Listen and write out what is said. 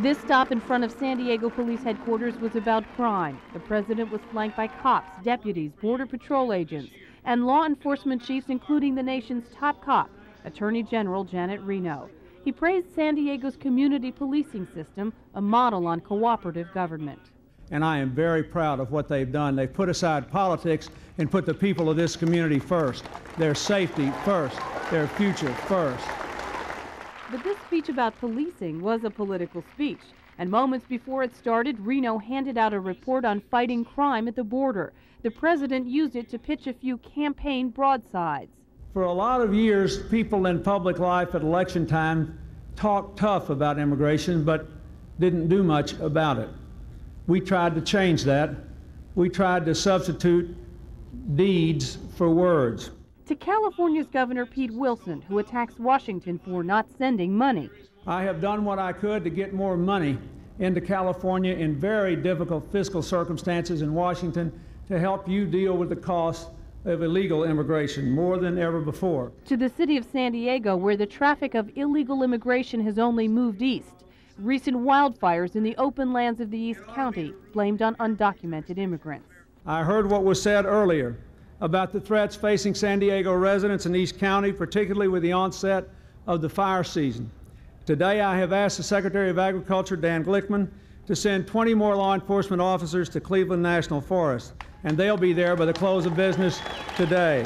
This stop in front of San Diego Police Headquarters was about crime. The president was flanked by cops, deputies, Border Patrol agents, and law enforcement chiefs, including the nation's top cop, Attorney General Janet Reno. He praised San Diego's community policing system, a model on cooperative government. And I am very proud of what they've done. They've put aside politics and put the people of this community first, their safety first, their future first. But this speech about policing was a political speech. And moments before it started, Reno handed out a report on fighting crime at the border. The president used it to pitch a few campaign broadsides. For a lot of years, people in public life at election time talked tough about immigration, but didn't do much about it. We tried to change that. We tried to substitute deeds for words to California's Governor Pete Wilson, who attacks Washington for not sending money. I have done what I could to get more money into California in very difficult fiscal circumstances in Washington to help you deal with the cost of illegal immigration more than ever before. To the city of San Diego, where the traffic of illegal immigration has only moved east. Recent wildfires in the open lands of the East County blamed on undocumented immigrants. I heard what was said earlier about the threats facing San Diego residents in East County, particularly with the onset of the fire season. Today, I have asked the Secretary of Agriculture, Dan Glickman, to send 20 more law enforcement officers to Cleveland National Forest, and they'll be there by the close of business today.